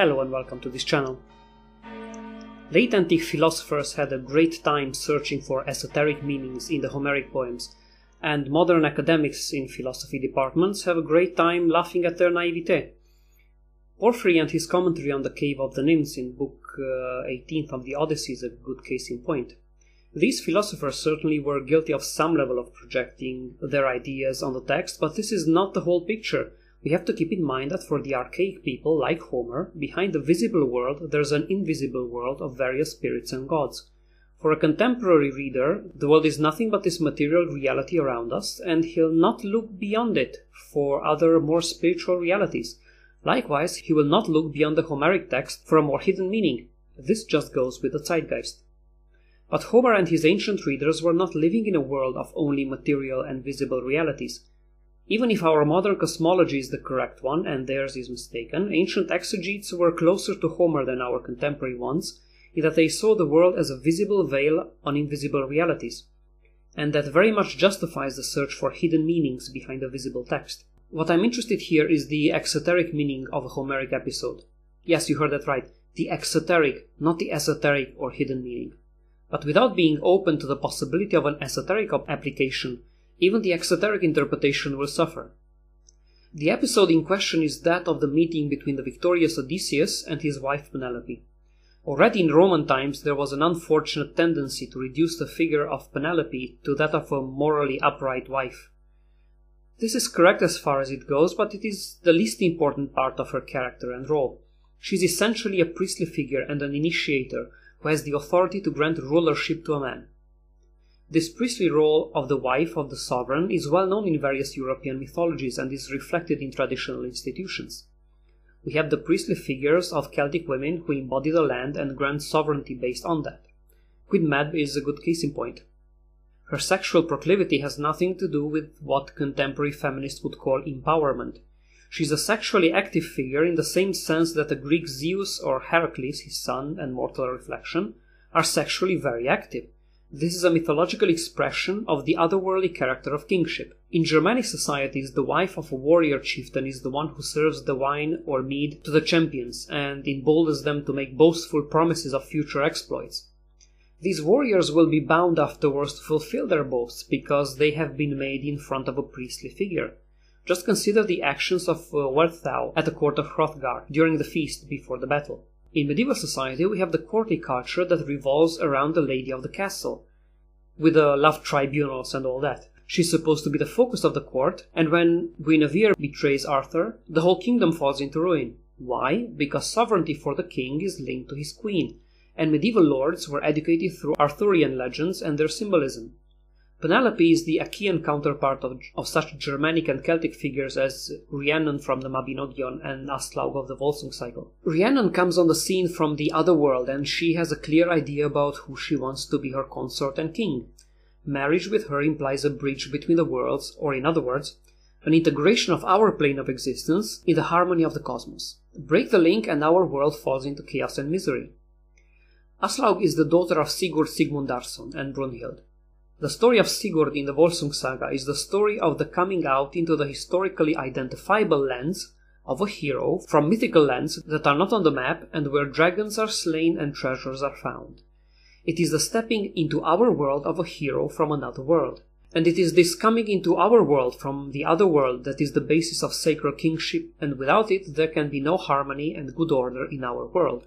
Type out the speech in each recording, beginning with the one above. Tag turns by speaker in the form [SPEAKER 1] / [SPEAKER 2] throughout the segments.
[SPEAKER 1] Hello and welcome to this channel. Late antique philosophers had a great time searching for esoteric meanings in the Homeric poems, and modern academics in philosophy departments have a great time laughing at their naivete. Porphyry and his commentary on the Cave of the Nymphs in Book uh, 18 of the Odyssey is a good case in point. These philosophers certainly were guilty of some level of projecting their ideas on the text, but this is not the whole picture we have to keep in mind that for the archaic people, like Homer, behind the visible world there's an invisible world of various spirits and gods. For a contemporary reader, the world is nothing but this material reality around us, and he'll not look beyond it for other more spiritual realities. Likewise, he will not look beyond the Homeric text for a more hidden meaning. This just goes with the zeitgeist. But Homer and his ancient readers were not living in a world of only material and visible realities. Even if our modern cosmology is the correct one and theirs is mistaken, ancient exegetes were closer to Homer than our contemporary ones, in that they saw the world as a visible veil on invisible realities. And that very much justifies the search for hidden meanings behind the visible text. What I'm interested here is the exoteric meaning of a Homeric episode. Yes, you heard that right. The exoteric, not the esoteric or hidden meaning. But without being open to the possibility of an esoteric application, even the exoteric interpretation will suffer. The episode in question is that of the meeting between the victorious Odysseus and his wife Penelope. Already in Roman times there was an unfortunate tendency to reduce the figure of Penelope to that of a morally upright wife. This is correct as far as it goes, but it is the least important part of her character and role. She is essentially a priestly figure and an initiator who has the authority to grant rulership to a man. This priestly role of the wife of the sovereign is well known in various European mythologies and is reflected in traditional institutions. We have the priestly figures of Celtic women who embody the land and grant sovereignty based on that. Queen Mab is a good case in point. Her sexual proclivity has nothing to do with what contemporary feminists would call empowerment. She is a sexually active figure in the same sense that the Greek Zeus or Heracles, his son and mortal reflection, are sexually very active this is a mythological expression of the otherworldly character of kingship. In Germanic societies, the wife of a warrior chieftain is the one who serves the wine or mead to the champions and emboldens them to make boastful promises of future exploits. These warriors will be bound afterwards to fulfill their boasts because they have been made in front of a priestly figure. Just consider the actions of uh, at the court of Hrothgar during the feast before the battle. In medieval society, we have the courtly culture that revolves around the lady of the castle, with the love tribunals and all that. She's supposed to be the focus of the court, and when Guinevere betrays Arthur, the whole kingdom falls into ruin. Why? Because sovereignty for the king is linked to his queen, and medieval lords were educated through Arthurian legends and their symbolism. Penelope is the Achaean counterpart of, of such Germanic and Celtic figures as Rhiannon from the Mabinogion and Aslaug of the Volsung cycle. Rhiannon comes on the scene from the other world and she has a clear idea about who she wants to be her consort and king. Marriage with her implies a bridge between the worlds, or in other words, an integration of our plane of existence in the harmony of the cosmos. Break the link and our world falls into chaos and misery. Aslaug is the daughter of Sigurd Sigmundarson and Brunhild. The story of Sigurd in the Volsung saga is the story of the coming out into the historically identifiable lands of a hero from mythical lands that are not on the map and where dragons are slain and treasures are found. It is the stepping into our world of a hero from another world. And it is this coming into our world from the other world that is the basis of sacred kingship, and without it there can be no harmony and good order in our world.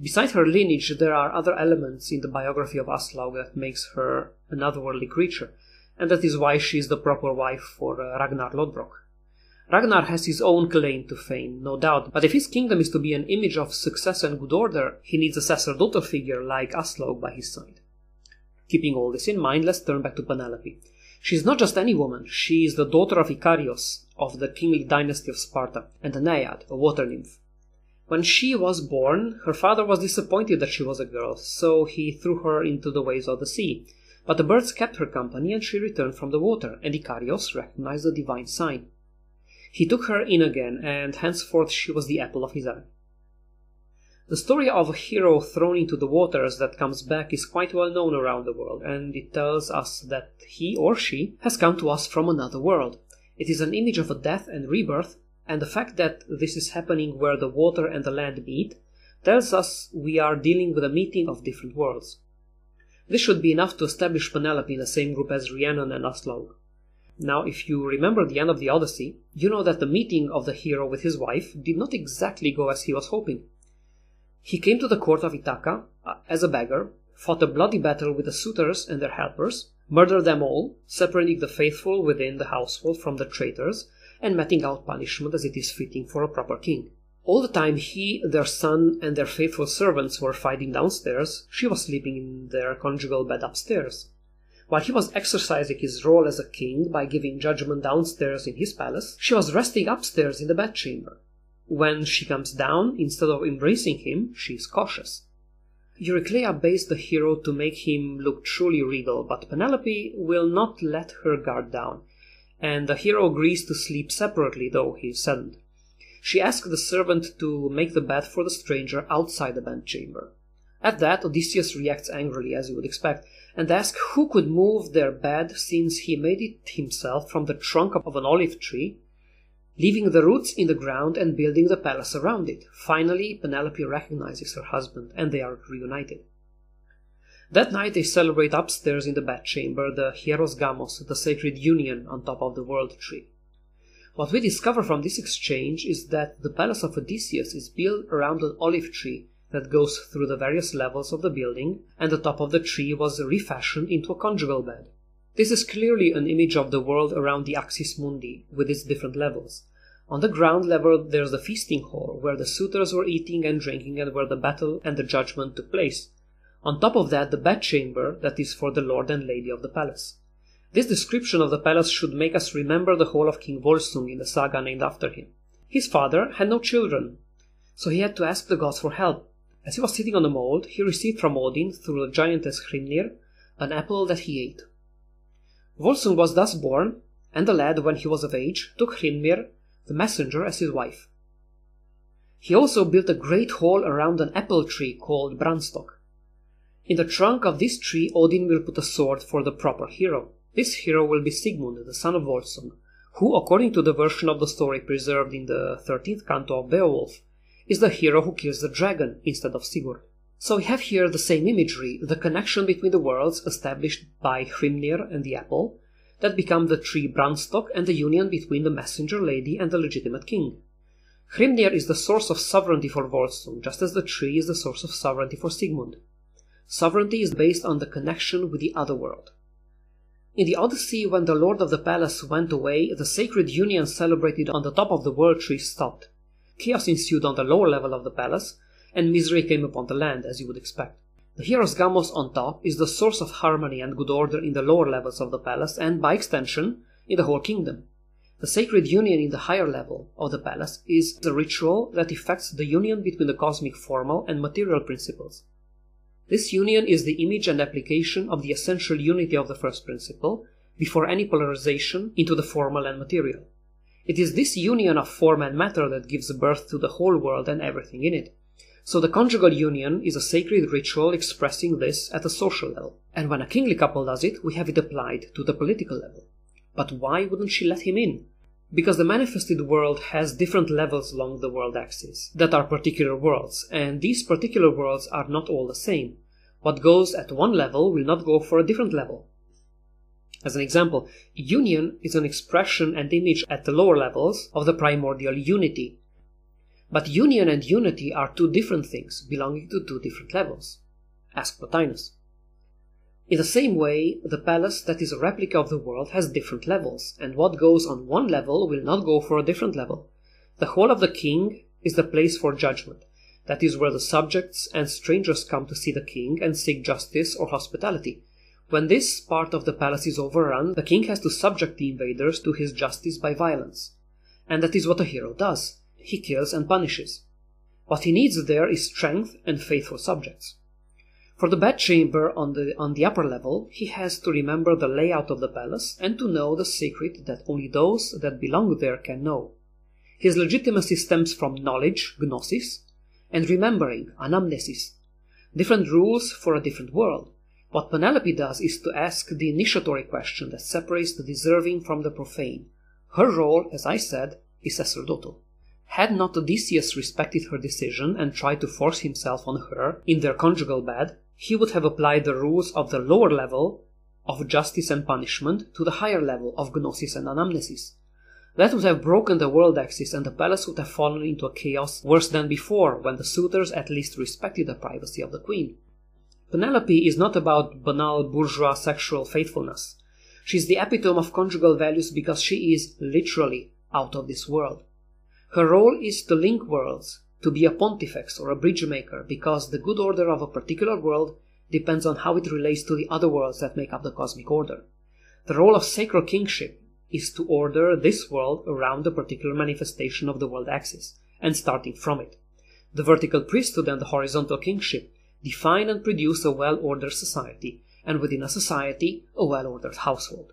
[SPEAKER 1] Besides her lineage, there are other elements in the biography of Aslaug that makes her an otherworldly creature, and that is why she is the proper wife for uh, Ragnar Lodbrok. Ragnar has his own claim to fame, no doubt, but if his kingdom is to be an image of success and good order, he needs a sacerdotal figure like Aslaug by his side. Keeping all this in mind, let's turn back to Penelope. She is not just any woman, she is the daughter of Ikarios, of the kingly dynasty of Sparta, and a naiad, a water nymph. When she was born, her father was disappointed that she was a girl, so he threw her into the waves of the sea. But the birds kept her company, and she returned from the water, and Ikarios recognized the divine sign. He took her in again, and henceforth she was the apple of his eye. The story of a hero thrown into the waters that comes back is quite well known around the world, and it tells us that he or she has come to us from another world. It is an image of a death and rebirth and the fact that this is happening where the water and the land meet tells us we are dealing with a meeting of different worlds. This should be enough to establish Penelope in the same group as Rhiannon and Aslaug. Now, if you remember the end of the Odyssey, you know that the meeting of the hero with his wife did not exactly go as he was hoping. He came to the court of Ithaca uh, as a beggar, fought a bloody battle with the suitors and their helpers, murdered them all, separating the faithful within the household from the traitors, and meting out punishment as it is fitting for a proper king. All the time he, their son, and their faithful servants were fighting downstairs, she was sleeping in their conjugal bed upstairs. While he was exercising his role as a king by giving judgment downstairs in his palace, she was resting upstairs in the bedchamber. When she comes down, instead of embracing him, she is cautious. Eurycleia based the hero to make him look truly regal, but Penelope will not let her guard down, and the hero agrees to sleep separately, though he is saddened. She asks the servant to make the bed for the stranger outside the bedchamber. At that, Odysseus reacts angrily, as you would expect, and asks who could move their bed since he made it himself from the trunk of an olive tree, leaving the roots in the ground and building the palace around it. Finally, Penelope recognizes her husband, and they are reunited. That night they celebrate upstairs in the bedchamber the Hieros Gamos, the sacred union on top of the world tree. What we discover from this exchange is that the palace of Odysseus is built around an olive tree that goes through the various levels of the building, and the top of the tree was refashioned into a conjugal bed. This is clearly an image of the world around the Axis Mundi, with its different levels. On the ground level, there's the feasting hall, where the suitors were eating and drinking and where the battle and the judgment took place. On top of that, the bedchamber, that is for the lord and lady of the palace. This description of the palace should make us remember the hall of King Volsung in the saga named after him. His father had no children, so he had to ask the gods for help. As he was sitting on the mold, he received from Odin, through the giantess Hrimnir, an apple that he ate. Volsung was thus born, and the lad, when he was of age, took Hrimnir, the messenger, as his wife. He also built a great hall around an apple tree called Branstock. In the trunk of this tree, Odin will put a sword for the proper hero. This hero will be Sigmund, the son of Volsung, who, according to the version of the story preserved in the 13th canto of Beowulf, is the hero who kills the dragon instead of Sigurd. So we have here the same imagery, the connection between the worlds established by Hrimnir and the apple, that become the tree Branstock and the union between the messenger lady and the legitimate king. Hrimnir is the source of sovereignty for Volsung, just as the tree is the source of sovereignty for Sigmund. Sovereignty is based on the connection with the other world. In the Odyssey, when the lord of the palace went away, the sacred union celebrated on the top of the world tree stopped. Chaos ensued on the lower level of the palace, and misery came upon the land, as you would expect. The Hieros Gamos on top is the source of harmony and good order in the lower levels of the palace, and by extension, in the whole kingdom. The sacred union in the higher level of the palace is the ritual that effects the union between the cosmic formal and material principles. This union is the image and application of the essential unity of the first principle, before any polarization into the formal and material. It is this union of form and matter that gives birth to the whole world and everything in it. So the conjugal union is a sacred ritual expressing this at a social level. And when a kingly couple does it, we have it applied to the political level. But why wouldn't she let him in? Because the manifested world has different levels along the world axis that are particular worlds, and these particular worlds are not all the same. What goes at one level will not go for a different level. As an example, union is an expression and image at the lower levels of the primordial unity. But union and unity are two different things belonging to two different levels. Ask Plotinus. In the same way, the palace that is a replica of the world has different levels, and what goes on one level will not go for a different level. The hall of the king is the place for judgment. That is where the subjects and strangers come to see the king and seek justice or hospitality. When this part of the palace is overrun, the king has to subject the invaders to his justice by violence. And that is what a hero does. He kills and punishes. What he needs there is strength and faithful subjects. For the bedchamber on the, on the upper level, he has to remember the layout of the palace and to know the secret that only those that belong there can know. His legitimacy stems from knowledge, gnosis, and remembering, anamnesis. Different rules for a different world. What Penelope does is to ask the initiatory question that separates the deserving from the profane. Her role, as I said, is sacerdotal. Had not Odysseus respected her decision and tried to force himself on her in their conjugal bed, he would have applied the rules of the lower level of justice and punishment to the higher level of gnosis and anamnesis. That would have broken the world axis and the palace would have fallen into a chaos worse than before when the suitors at least respected the privacy of the queen. Penelope is not about banal bourgeois sexual faithfulness. She is the epitome of conjugal values because she is literally out of this world. Her role is to link worlds, to be a pontifex or a bridge maker because the good order of a particular world depends on how it relates to the other worlds that make up the cosmic order. The role of sacred kingship is to order this world around a particular manifestation of the world axis, and starting from it. The vertical priesthood and the horizontal kingship define and produce a well ordered society, and within a society, a well ordered household.